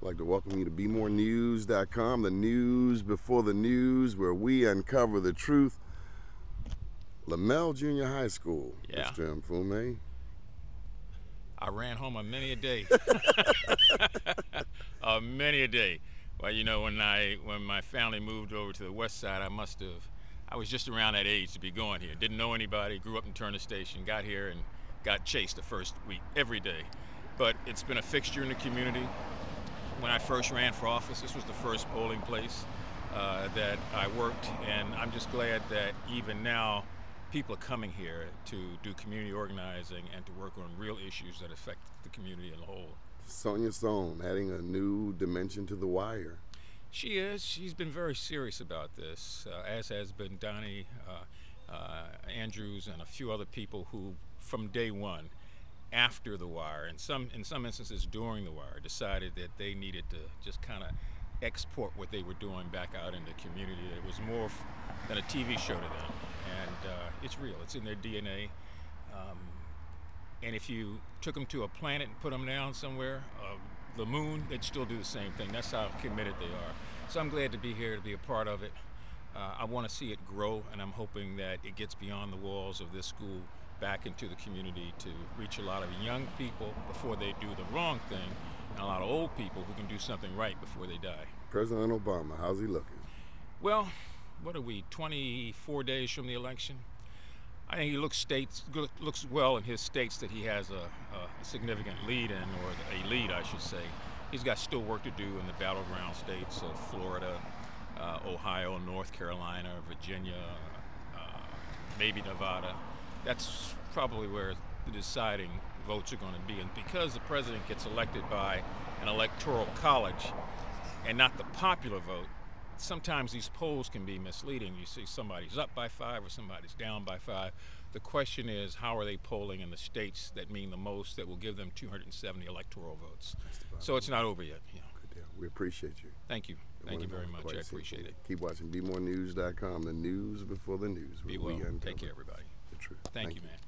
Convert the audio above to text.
I'd like to welcome you to BmoreNews.com, the news before the news, where we uncover the truth. Lemmel Junior High School, Yeah. Mr. Mfume. I ran home on many a day. uh, many a day. Well, you know, when I when my family moved over to the west side, I must have. I was just around that age to be going here. Didn't know anybody. Grew up in Turner Station. Got here and got chased the first week every day. But it's been a fixture in the community. When I first ran for office, this was the first polling place uh, that I worked, and I'm just glad that even now people are coming here to do community organizing and to work on real issues that affect the community as a whole. Sonja Sohn adding a new dimension to the wire. She is. She's been very serious about this, uh, as has been Donnie uh, uh, Andrews and a few other people who, from day one, after the wire, and some in some instances during the wire, decided that they needed to just kind of export what they were doing back out in the community. It was more than a TV show to them, and uh, it's real. It's in their DNA. Um, and if you took them to a planet and put them down somewhere, uh, the moon, they'd still do the same thing. That's how committed they are. So I'm glad to be here to be a part of it. Uh, I want to see it grow, and I'm hoping that it gets beyond the walls of this school back into the community to reach a lot of young people before they do the wrong thing, and a lot of old people who can do something right before they die. President Obama, how's he looking? Well, what are we, 24 days from the election? I think he looks states looks well in his states that he has a, a significant lead in, or a lead, I should say. He's got still work to do in the battleground states of Florida, uh, Ohio, North Carolina, Virginia, uh, maybe Nevada. That's probably where the deciding votes are going to be. And because the president gets elected by an electoral college and not the popular vote, sometimes these polls can be misleading. You see somebody's up by five or somebody's down by five. The question is, how are they polling in the states that mean the most that will give them 270 electoral votes? So it's not over yet. Yeah. Good deal. We appreciate you. Thank you. Thank you very much. I appreciate it. Keep watching BmoreNews.com, the news before the news. Be where we well. Take care, everybody. Truth. Thank, you, man.